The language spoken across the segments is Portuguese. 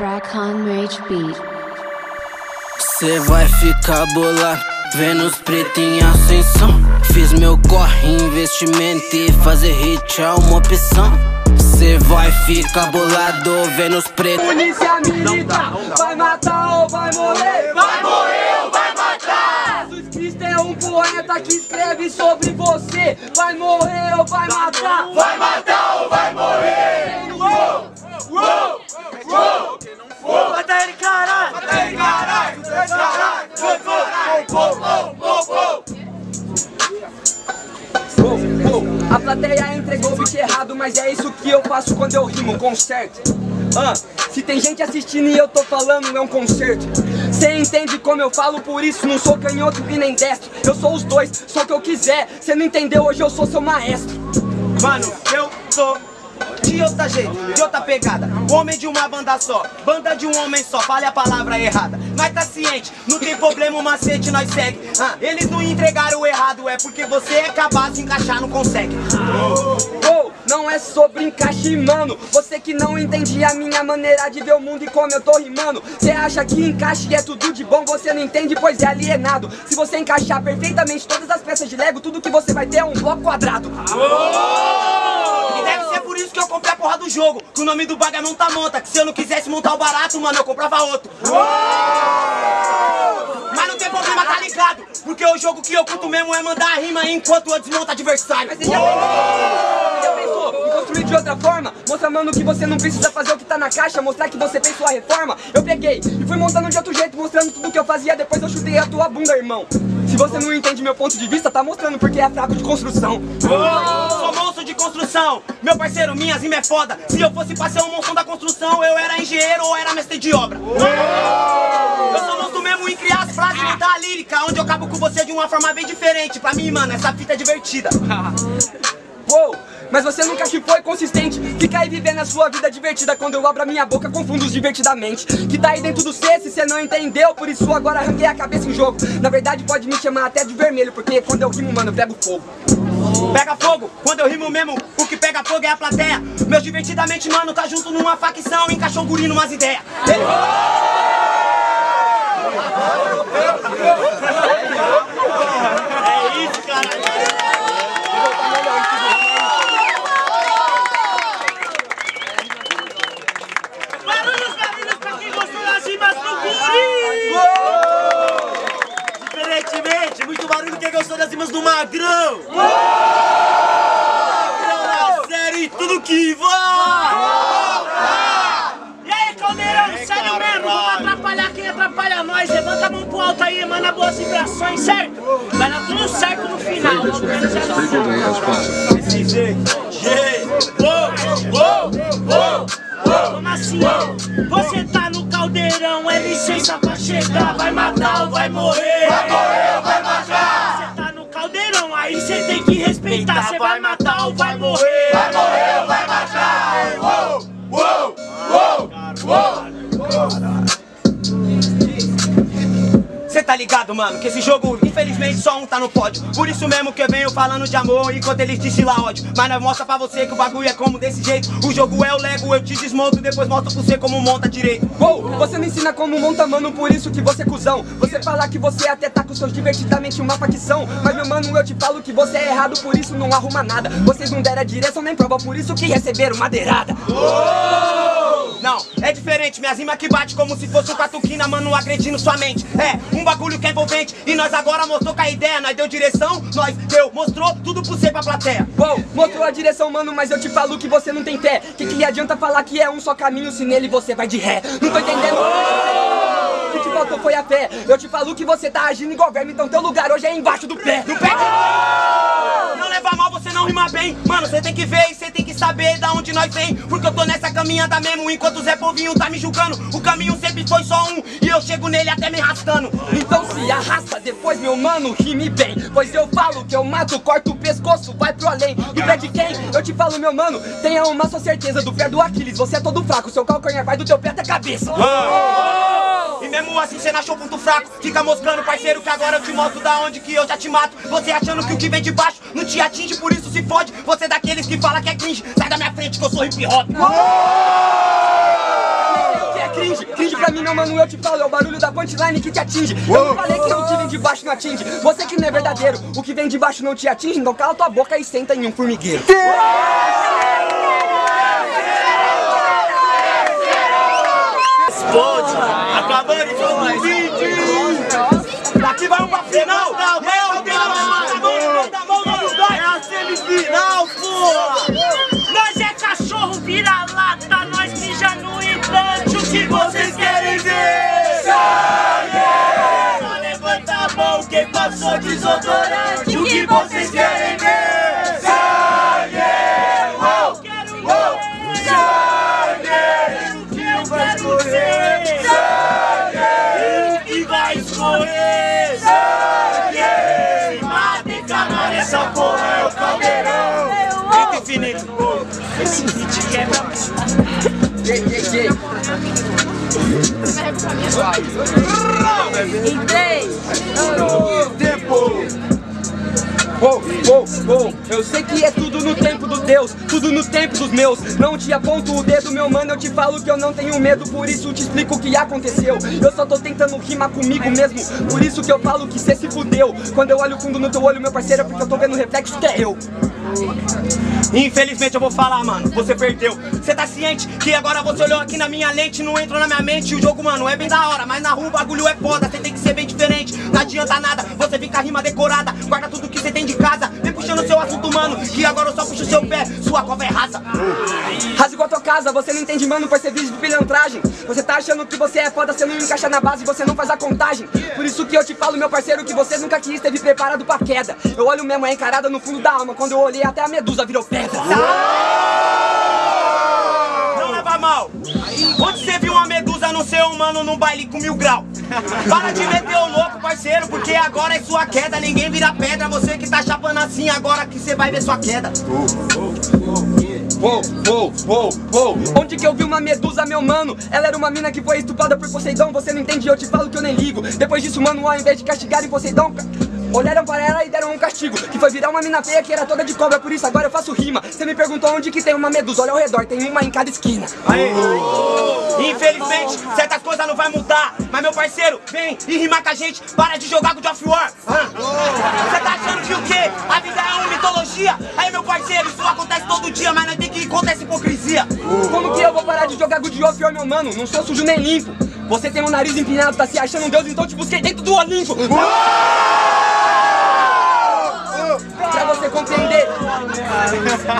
Rock on Rage Beat. Cê vai ficar bolado, vendo os pretos em ascensão. Fiz meu corre, investimento e fazer hit é uma opção. Cê vai ficar bolado, vendo os pretos. Polícia militar, vai matar ou vai morrer? Vai morrer ou vai matar? Jesus Cristo é um poeta que escreve sobre você. Vai morrer ou vai matar? Vai matar ou vai morrer? A plateia entregou o beat errado, mas é isso que eu faço quando eu rimo, concerto. Ah, se tem gente assistindo e eu tô falando, é um concerto. Cê entende como eu falo, por isso não sou canhoto e nem destro. Eu sou os dois, só que eu quiser. Cê não entendeu, hoje eu sou seu maestro. Mano, eu sou de outra jeito, de outra pegada. Homem de uma banda só, banda de um homem só, fale a palavra errada. Nós tá ciente, não tem problema, o macete nós segue. Ah, eles não entregaram o errado, é porque você é capaz de encaixar, não consegue. Uou, não é sobre encaixe, mano. Você que não entende a minha maneira de ver o mundo e como eu tô rimando. Você acha que encaixe é tudo de bom, você não entende, pois é alienado. Se você encaixar perfeitamente todas as peças de Lego, tudo que você vai ter é um bloco quadrado. E deve ser por isso que eu comprei a porra do jogo. Que o nome do baga não tá monta. Que se eu não quisesse montar o barato, mano, eu comprava outro. Mas não tem problema, tá ligado? Porque o jogo que eu curto mesmo é mandar a rima enquanto eu desmonto adversário. Mas você já pensou? Já pensou em construir de outra forma? Mostra, mano, que você não precisa fazer o que tá na caixa, mostrar que você fez sua reforma. Eu peguei e fui montando de outro jeito, mostrando tudo que eu fazia, depois eu chutei a tua bunda, irmão. Você não entende meu ponto de vista, tá mostrando porque é fraco de construção. Sou monstro de construção, meu parceiro, minha rima é foda. Se eu fosse pra ser um monstro da construção, eu era engenheiro ou era mestre de obra. Eu sou monstro mesmo em criar as frases e dar a lírica, onde eu acabo com você de uma forma bem diferente. Pra mim, mano, essa fita é divertida. Uou, mas você nunca que foi consistente. Fica aí vivendo a sua vida divertida. Quando eu abro a minha boca, confundo os divertidamente. Que tá aí dentro do C, se você não entendeu. Por isso agora arranquei a cabeça em jogo. Na verdade, pode me chamar até de vermelho, porque quando eu rimo, mano, eu pego fogo. Pega fogo, quando eu rimo mesmo, o que pega fogo é a plateia. Meus divertidamente, mano, tá junto numa facção, encaixou o guri numas ideias. Ele... É isso, caralho. Barulhos, barulhos pra quem gostou das rimas do Guri! Diferentemente, muito barulho do Magrão. Magrão na série, tudo que vai. E aí, Caldeirão, sério mesmo? Vamos atrapalhar quem atrapalha nós. Levanta a mão pro alto aí, emana boas vibrações, certo? Vai dar tudo certo no final. Logo menos é. Uou, uou, uou, uou. Como assim? Você tá no caldeirão, é licença pra chegar. Vai matar ou? Vai morrer tem que respeitar. Você vai matar ou vai morrer? Ligado, mano, que esse jogo, infelizmente, só um tá no pódio. Por isso mesmo que eu venho falando de amor enquanto eles destilam ódio. Mas nós mostra pra você que o bagulho é como desse jeito. O jogo é o Lego, eu te desmonto, depois mostro pra você como monta direito. Uou, você me ensina como monta, mano, por isso que você é cuzão. Você fala que você até tá com seus divertidamente uma facção. Mas meu mano, eu te falo que você é errado, por isso não arruma nada. Vocês não deram a direção nem prova, por isso que receberam madeirada. Não, é diferente, minhas rimas que bate como se fosse um catuquina, mano, agredindo sua mente. É, um bagulho que é envolvente, e nós agora mostrou com a ideia, nós deu direção, nós deu, mostrou tudo pro você pra plateia. Uou, mostrou a direção, mano, mas eu te falo que você não tem pé. Que que adianta falar que é um só caminho se nele você vai de ré? Não tô entendendo. O que te faltou foi a fé. Eu te falo que você tá agindo igual verme, então teu lugar hoje é embaixo do pé. No pé de... Não leva mal, você não rima bem. Mano, você tem que ver e você tem que saber da onde nós vem. Porque eu tô nessa caminhada mesmo, enquanto o Zé Povinho tá me julgando. O caminho sempre foi só um, e eu chego nele até me arrastando. Então se arrasta depois, meu mano, rime bem. Pois eu falo que eu mato, corto o pescoço, vai pro além. Do pé de quem? Eu te falo, meu mano, tenha uma só certeza. Do pé do Aquiles, você é todo fraco. Seu calcanhar vai do teu pé até a cabeça. E mesmo assim cê não achou ponto fraco Fica moscando parceiro que agora eu te mostro da onde que eu já te mato Você achando que o que vem de baixo não te atinge Por isso se fode, você é daqueles que fala que é cringe. Sai da minha frente que eu sou hip hop. O que é cringe? meu mano, eu te falo, é o barulho da punchline que te atinge. Eu não falei que o que vem de baixo não atinge. Você que não é verdadeiro, o que vem de baixo não te atinge, então cala tua boca e senta em um formigueiro. Responde, acabando de jogo desodorante. Uou, uou, uou, eu sei que é tudo no tempo do Deus, tudo no tempo dos meus. Não te aponto o dedo, meu mano, eu te falo que eu não tenho medo, por isso te explico o que aconteceu. Eu só tô tentando rimar comigo mesmo, por isso que eu falo que cê se fudeu. Quando eu olho fundo no teu olho, meu parceiro, é porque eu tô vendo o reflexo que é eu. Infelizmente eu vou falar, mano, você perdeu. Você tá ciente que agora você olhou aqui na minha lente, não entrou na minha mente. O jogo, mano, é bem da hora, mas na rua o bagulho é foda, você tem que ser bem diferente. Não adianta nada, você fica rima decorada, guarda tudo que você tem de mano, que agora eu só puxo seu pé, sua cova é rasa. Rasa igual a tua casa, você não entende, mano, por ser vídeo de pilantragem. Você tá achando que você é foda, você não encaixa na base, você não faz a contagem. Por isso que eu te falo, meu parceiro, que você nunca quis, esteve preparado pra queda. Eu olho mesmo, é encarada no fundo da alma. Quando eu olhei, até a medusa virou pedra. Num baile com mil grau? Para de meter o louco, parceiro, porque agora é sua queda. Ninguém vira pedra, você que tá chapando assim, agora que você vai ver sua queda. Uou, uou, uou, uou. Onde que eu vi uma medusa, meu mano? Ela era uma mina que foi estuprada por Poseidon. Você não entende, eu te falo que eu nem ligo. Depois disso, mano, ao invés de castigarem Poseidon. Olharam para ela e deram um castigo Que foi virar uma mina feia que era toda de cobra Por isso agora eu faço rima Você me perguntou onde que tem uma medusa Olha ao redor, tem uma em cada esquina Aí. Infelizmente, certas coisas não vai mudar. Mas meu parceiro, vem e rimar com a gente. Para de jogar God of War. Você tá achando que o quê? A vida é uma mitologia? Aí meu parceiro, isso acontece todo dia, mas nós tem que ir contra essa hipocrisia. Como que eu vou parar de jogar Good of War, meu mano? Não sou sujo nem limpo Você tem um nariz empinado, tá se achando um deus Então te busquei dentro do Olimpo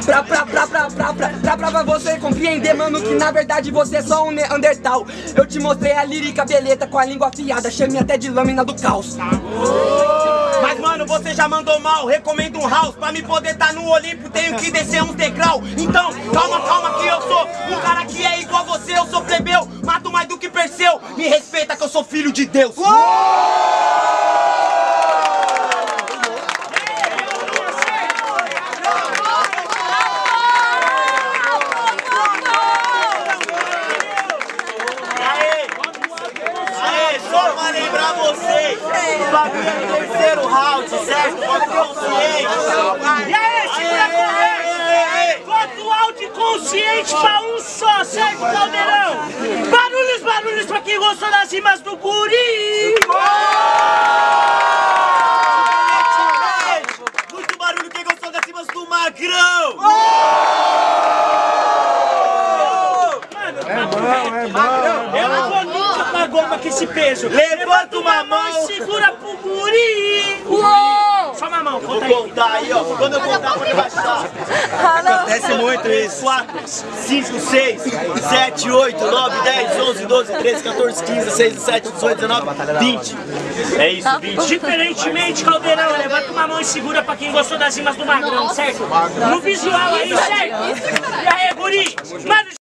Pra, pra, pra, pra, pra, pra, pra, pra, pra você compreender, mano Que na verdade você é só um Neandertal Eu te mostrei a lírica beleta com a língua afiada Chame até de lâmina do caos Mas mano, você já mandou mal. Recomendo um house pra me poder tá no Olimpo. Tenho que descer um degrau. Então, calma, calma, que eu sou um cara que é igual a você. Eu sou plebeu, mato mais do que Perseu. Me respeita que eu sou filho de Deus. Aê! Aê, só pra lembrar vocês, o bagulho é no terceiro round, certo? Pode consciência. E aí, segura correr! Voto e consciente pra um só, certo, Caldeirão? Barulhos, barulhos pra quem gostou das rimas do guri! Muito barulho quem gostou das rimas do Magrão! Eu não vou nunca pra goma com esse peso! Levanta uma mão. e segura pro guri! Só uma mão, Vou conta aí! contar aí, ó. Quando eu contar, pode baixar. Acontece muito isso. 4, 5, 6, 7, 8, 9, 10, 11, 12, 13, 14, 15, 16, 17, 18, 19, 20. É isso, 20. Diferentemente, Caldeirão, levanta uma mão e segura pra quem gostou das rimas do Magrão, certo? No visual aí, certo? E aí, guri? Mas